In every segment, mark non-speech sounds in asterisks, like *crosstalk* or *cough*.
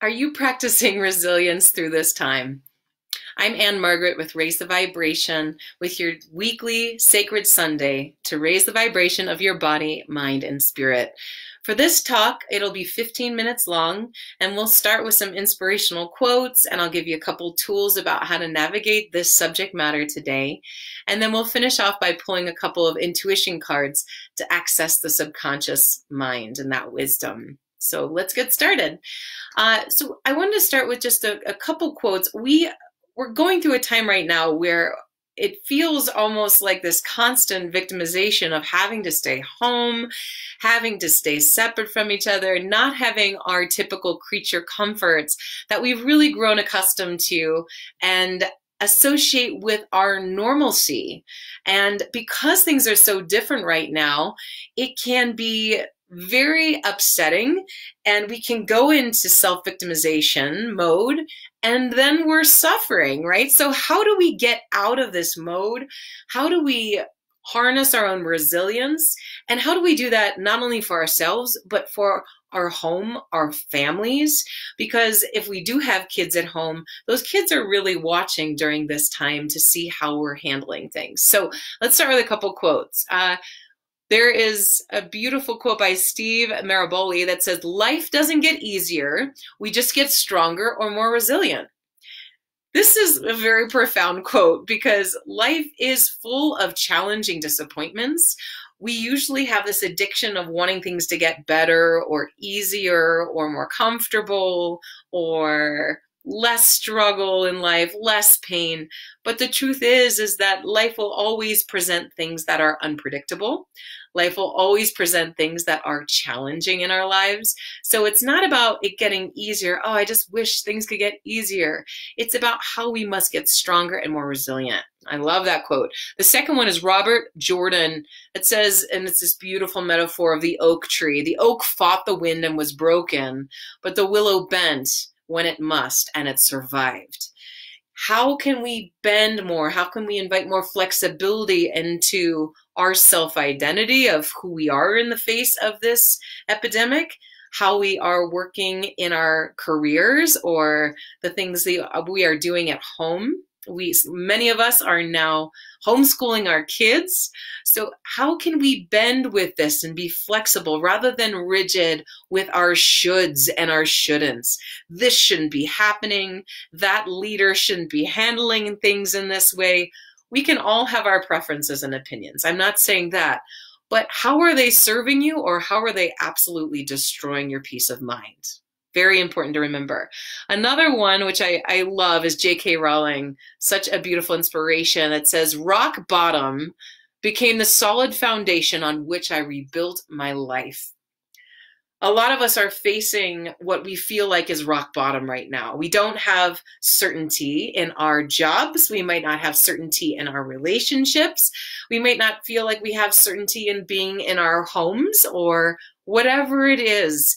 Are you practicing *laughs* resilience through this time? I'm Ann Margaret with Raise the Vibration with your weekly Sacred Sunday to raise the vibration of your body, mind, and spirit. For this talk, it'll be 15 minutes long, and we'll start with some inspirational quotes, and I'll give you a couple tools about how to navigate this subject matter today. And then we'll finish off by pulling a couple of intuition cards to access the subconscious mind and that wisdom. So let's get started. Uh, so I wanted to start with just a, a couple quotes. We we're going through a time right now where it feels almost like this constant victimization of having to stay home, having to stay separate from each other, not having our typical creature comforts that we've really grown accustomed to and associate with our normalcy. And because things are so different right now, it can be very upsetting and we can go into self victimization mode and then we're suffering, right? So, how do we get out of this mode? How do we harness our own resilience? And how do we do that not only for ourselves, but for our home, our families? Because if we do have kids at home, those kids are really watching during this time to see how we're handling things. So, let's start with a couple quotes. Uh, there is a beautiful quote by Steve Maraboli that says, Life doesn't get easier, we just get stronger or more resilient. This is a very profound quote because life is full of challenging disappointments. We usually have this addiction of wanting things to get better or easier or more comfortable or less struggle in life, less pain. But the truth is, is that life will always present things that are unpredictable. Life will always present things that are challenging in our lives. So it's not about it getting easier. Oh, I just wish things could get easier. It's about how we must get stronger and more resilient. I love that quote. The second one is Robert Jordan. It says, and it's this beautiful metaphor of the oak tree. The oak fought the wind and was broken, but the willow bent when it must, and it survived. How can we bend more? How can we invite more flexibility into our self identity of who we are in the face of this epidemic? How we are working in our careers or the things that we are doing at home we many of us are now homeschooling our kids. So how can we bend with this and be flexible rather than rigid with our shoulds and our shouldn'ts? This shouldn't be happening. That leader shouldn't be handling things in this way. We can all have our preferences and opinions. I'm not saying that. But how are they serving you or how are they absolutely destroying your peace of mind very important to remember. Another one, which I, I love, is J.K. Rowling. Such a beautiful inspiration that says, Rock bottom became the solid foundation on which I rebuilt my life. A lot of us are facing what we feel like is rock bottom right now. We don't have certainty in our jobs. We might not have certainty in our relationships. We might not feel like we have certainty in being in our homes or whatever it is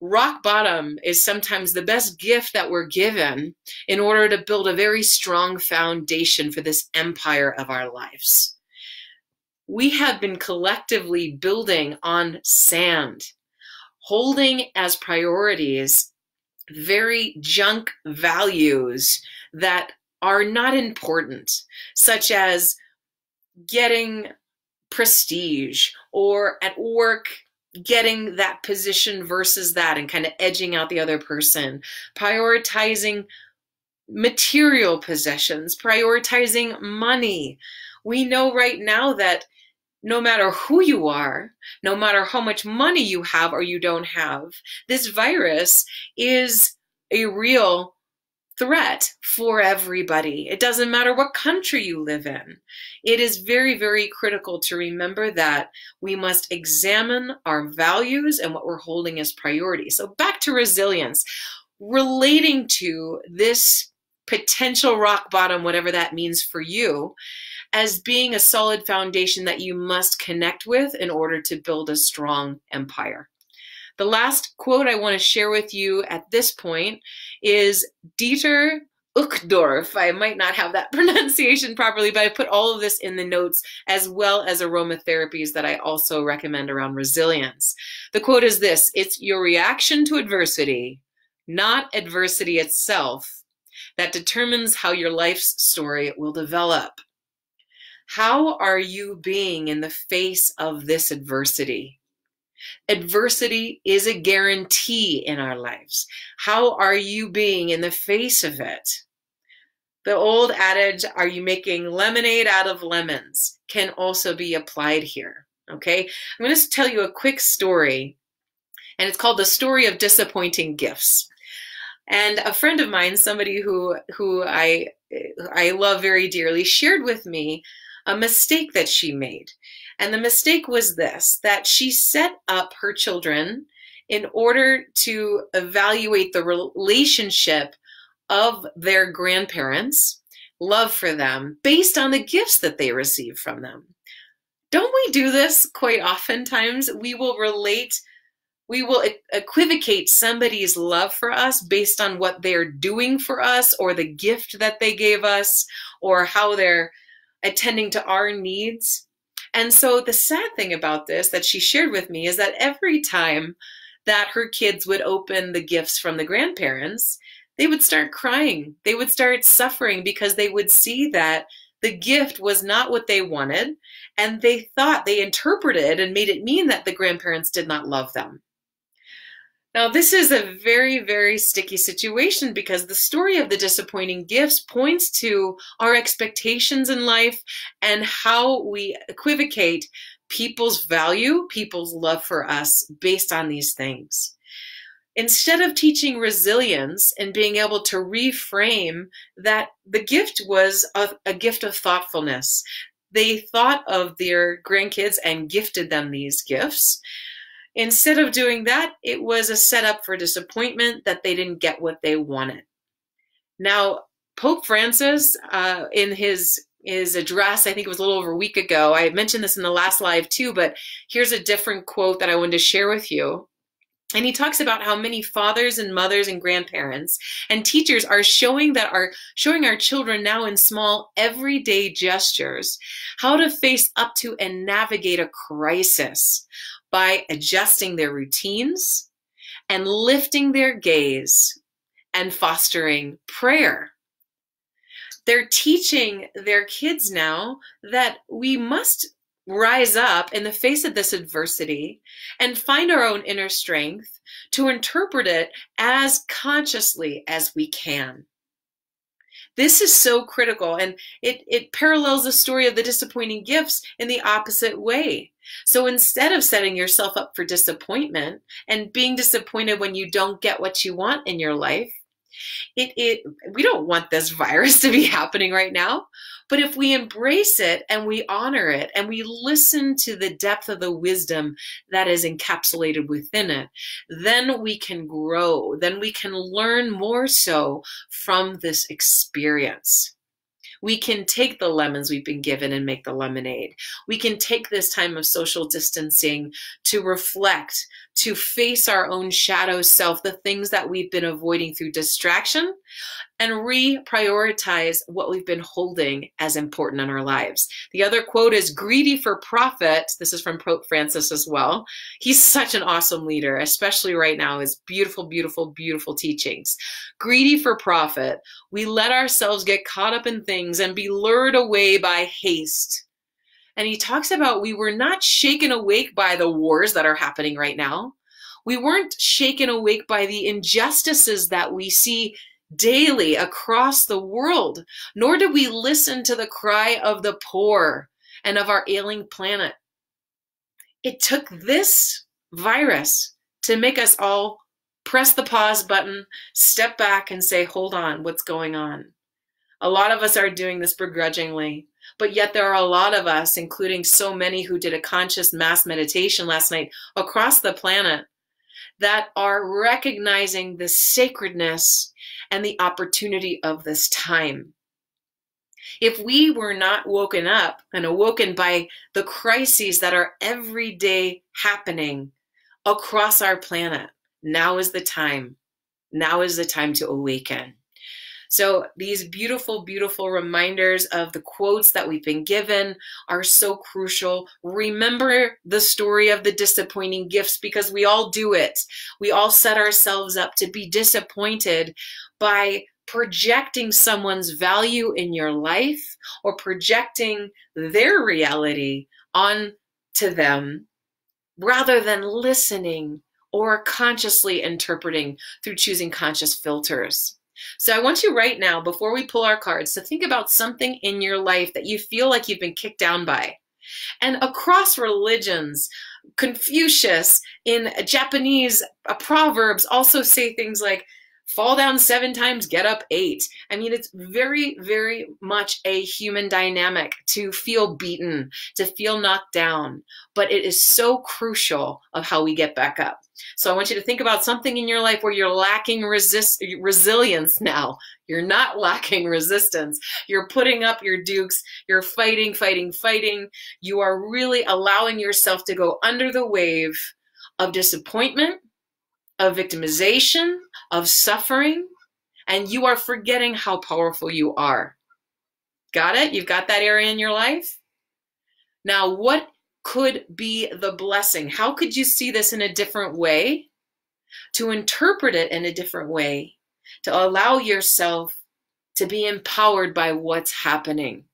rock bottom is sometimes the best gift that we're given in order to build a very strong foundation for this empire of our lives. We have been collectively building on sand, holding as priorities very junk values that are not important, such as getting prestige or at work getting that position versus that and kind of edging out the other person, prioritizing material possessions, prioritizing money. We know right now that no matter who you are, no matter how much money you have or you don't have, this virus is a real threat for everybody. It doesn't matter what country you live in. It is very, very critical to remember that we must examine our values and what we're holding as priority. So, back to resilience, relating to this potential rock bottom, whatever that means for you, as being a solid foundation that you must connect with in order to build a strong empire. The last quote I want to share with you at this point is Dieter Uchtdorf. I might not have that *laughs* pronunciation properly, but I put all of this in the notes as well as aromatherapies that I also recommend around resilience. The quote is this It's your reaction to adversity, not adversity itself, that determines how your life's story will develop. How are you being in the face of this adversity? Adversity is a guarantee in our lives. How are you being in the face of it? The old adage, are you making lemonade out of lemons, can also be applied here. Okay, I'm going to tell you a quick story, and it's called The Story of Disappointing Gifts. And a friend of mine, somebody who who I I love very dearly, shared with me a mistake that she made. And the mistake was this that she set up her children in order to evaluate the relationship of their grandparents, love for them, based on the gifts that they receive from them. Don't we do this quite oftentimes? We will relate, we will equivocate somebody's love for us based on what they're doing for us or the gift that they gave us or how they're attending to our needs. And so the sad thing about this that she shared with me is that every time that her kids would open the gifts from the grandparents, they would start crying. They would start suffering because they would see that the gift was not what they wanted. And they thought they interpreted and made it mean that the grandparents did not love them. Now, this is a very, very sticky situation because the story of the disappointing gifts points to our expectations in life and how we equivocate people's value, people's love for us based on these things. Instead of teaching resilience and being able to reframe that the gift was a, a gift of thoughtfulness, they thought of their grandkids and gifted them these gifts Instead of doing that, it was a setup for disappointment that they didn't get what they wanted. Now, Pope Francis, uh, in his his address, I think it was a little over a week ago. I mentioned this in the last live too, but here's a different quote that I wanted to share with you. And he talks about how many fathers and mothers and grandparents and teachers are showing that are showing our children now in small everyday gestures how to face up to and navigate a crisis by adjusting their routines and lifting their gaze and fostering prayer. They're teaching their kids now that we must rise up in the face of this adversity and find our own inner strength to interpret it as consciously as we can. This is so critical and it, it parallels the story of the disappointing gifts in the opposite way. So instead of setting yourself up for disappointment and being disappointed when you don't get what you want in your life, it, it we don't want this *laughs* virus to be happening right now. But if we embrace it and we honor it and we listen to the depth of the wisdom that is encapsulated within it, then we can grow. Then we can learn more so from this experience. We can take the lemons we've been given and make the lemonade. We can take this time of social distancing to reflect, to face our own shadow self, the things that we've been avoiding through distraction, and reprioritize what we've been holding as important in our lives. The other quote is greedy for profit. This is from Pope Francis as well. He's such an awesome leader, especially right now, his beautiful, beautiful, beautiful teachings. Greedy for profit. We let ourselves get caught up in things and be lured away by haste. And he talks about we were not shaken awake by the wars that are happening right now. We weren't shaken awake by the injustices that we see daily across the world, nor did we listen to the cry of the poor and of our ailing planet. It took this virus to make us all press the pause button, step back, and say, hold on, what's going on? A lot of us are doing this begrudgingly, but yet there are a lot of us, including so many who did a conscious mass meditation last night across the planet, that are recognizing the sacredness and the opportunity of this time. If we were not woken up and awoken by the crises that are every day happening across our planet, now is the time. Now is the time to awaken. So these beautiful, beautiful reminders of the quotes that we've been given are so crucial. Remember the story of the disappointing gifts because we all do it. We all set ourselves up to be disappointed by projecting someone's value in your life or projecting their reality on to them rather than listening or consciously interpreting through choosing conscious filters. So I want you right now, before we pull our cards, to think about something in your life that you feel like you've been kicked down by. And across religions, Confucius in Japanese uh, proverbs also say things like, fall down seven times, get up eight. I mean, it's very, very much a human dynamic to feel beaten, to feel knocked down, but it is so crucial of how we get back up. So I want you to think about something in your life where you're lacking resist resilience now. You're not *laughs* lacking resistance. You're putting up your dukes. You're fighting, fighting, fighting. You are really allowing yourself to go under the wave of disappointment, of victimization, of suffering, and you are forgetting how powerful you are. Got it? You've got that area in your life? Now, what could be the blessing? How could you see this in a different way? To interpret it in a different way, to allow yourself to be empowered by what's happening.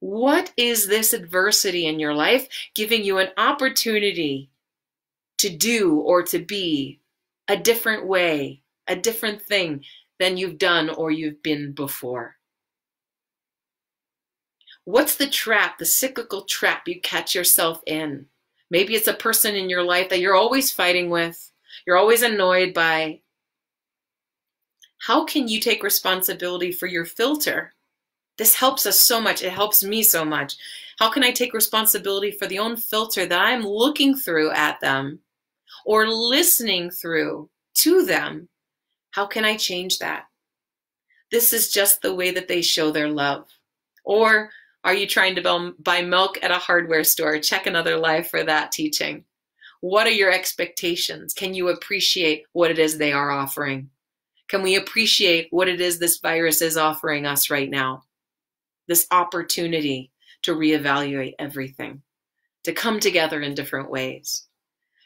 What is this adversity in your life giving you an opportunity to do or to be a different way, a different thing than you've done or you've been before. What's the trap, the cyclical trap you catch yourself in? Maybe it's a person in your life that you're always fighting with, you're always annoyed by. How can you take responsibility for your filter? This helps us so much. It helps me so much. How can I take responsibility for the own filter that I'm looking through at them or listening through to them, how can I change that? This is just the way that they show their love. Or are you trying to buy milk at a hardware store? Check another life for that teaching. What are your expectations? Can you appreciate what it is they are offering? Can we appreciate what it is this virus is offering us right now? This opportunity to reevaluate everything, to come together in different ways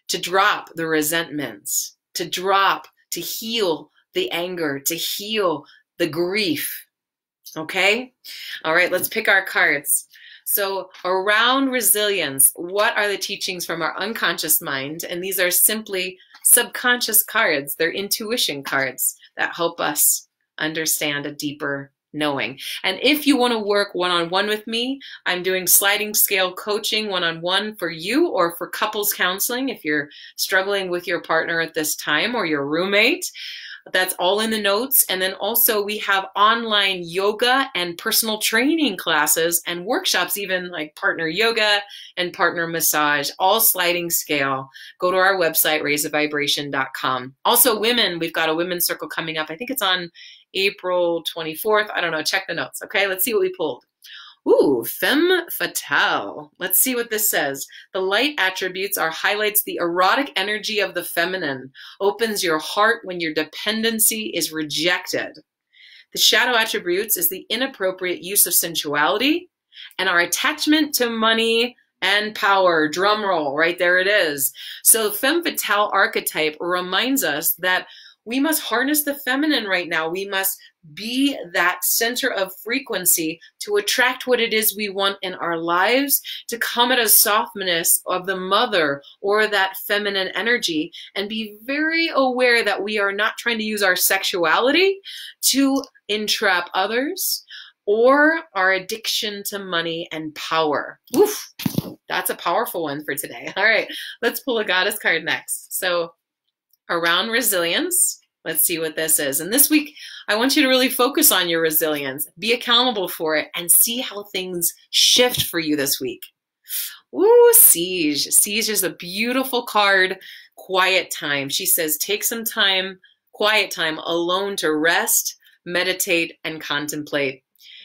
to drop the resentments, to drop, to heal the anger, to heal the grief. Okay? All right, let's pick our cards. So, around resilience, what are the teachings from our unconscious mind? And these are simply subconscious cards, they're intuition cards that help us understand a deeper knowing. And if you want to work one on one with me, I'm doing sliding scale coaching one on one for you or for couples counseling if you're struggling with your partner at this time or your roommate. That's all in the notes. And then also we have online yoga and personal training classes and workshops, even like partner yoga and partner massage, all sliding scale. Go to our website, raisevibration.com. Also women, we've got a women's circle coming up. I think it's on April 24th. I don't know. Check the notes. Okay, let's see what we pulled. Ooh, femme fatale. Let's see what this says. The light attributes are highlights the erotic energy of the feminine, opens your heart when your dependency is rejected. The shadow attributes is the inappropriate use of sensuality and our attachment to money and power. Drum roll, right there it is. So, femme fatale archetype reminds us that we must harness the feminine right now. We must be that center of frequency to attract what it is we want in our lives, to come at a softness of the mother or that feminine energy, and be very aware that we are not trying to use our sexuality to entrap others or our addiction to money and power. Oof, that's a powerful one for today. *laughs* All right, let's pull a goddess card next. So, around resilience. Let's see what this is. And this week, I want you to really focus on your resilience, be accountable for it, and see how things shift for you this week. Ooh, Sige. Sige is a beautiful card. Quiet time. She says, take some time, quiet time alone to rest, meditate, and contemplate.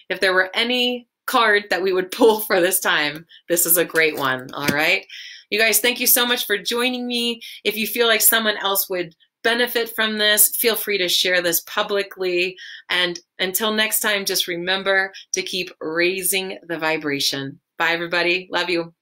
If there were any card that we would pull *laughs* for this time, this is a great one. All right. You guys, thank you so much for joining me. If you feel like someone else would benefit from this, feel free to share this publicly. And until next time, just remember to keep raising the vibration. Bye, everybody. Love you.